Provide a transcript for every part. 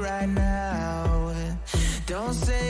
right now. Don't say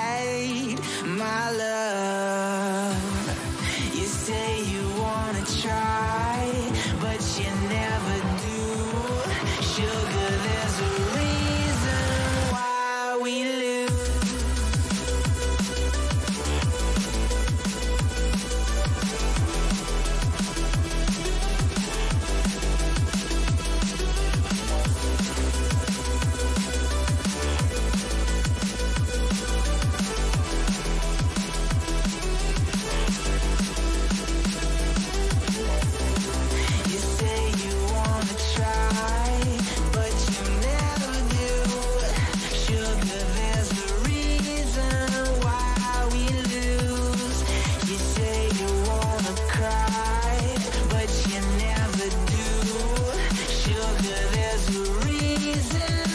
is